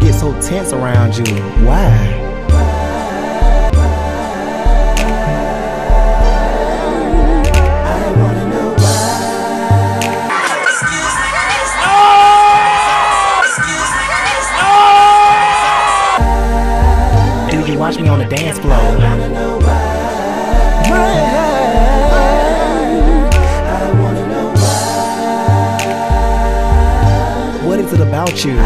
get so tense around you? Why? I Do you watch me on the dance floor? I don't wanna know why What is it about you?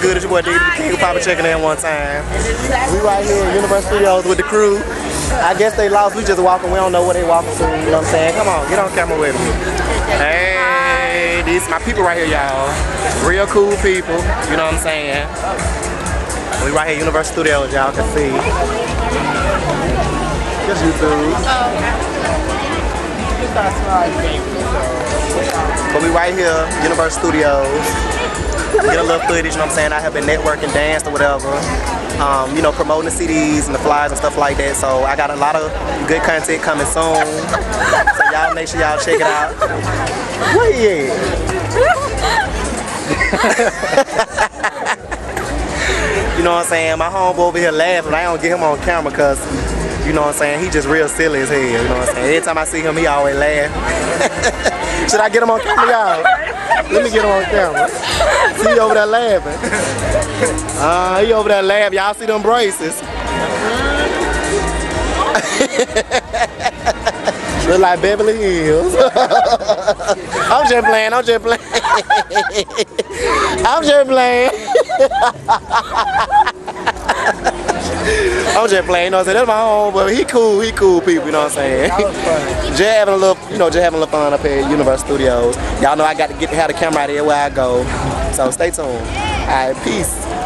Good? It's your boy Diggy the King. Papa checking in one time. We right here at Universal Studios with the crew. I guess they lost. We just walking. We don't know where they walking to. You know what I'm saying? Come on, get on camera with me. Hey, these my people right here, y'all. Real cool people. You know what I'm saying? We right here, at Universal Studios, y'all can see. Just YouTube. But we right here, Universal Studios. Get a little footage, you know what I'm saying? I have been networking, danced or whatever. Um, you know, promoting the CDs and the flyers and stuff like that. So I got a lot of good content coming soon. So y'all make sure y'all check it out. Where he at? you know what I'm saying? My homeboy over here laughing. I don't get him on camera because, you know what I'm saying? He just real silly as hell. You know what I'm saying? Every time I see him, he always laugh. Should I get him on camera, y'all? Let me get on camera. See, over there laughing. Uh, he over there laughing. Y'all see them braces? Look like Beverly Hills. I'm just playing. I'm just playing. I'm just playing. I'm just playing, you know what I'm saying? That's my home, but he cool, he cool people, you know what I'm saying? just having a little, you know, just having a little fun up here at Universal Studios. Y'all know I got to get have the camera out here where I go. So stay tuned. Alright, peace.